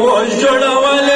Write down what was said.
حسين قربان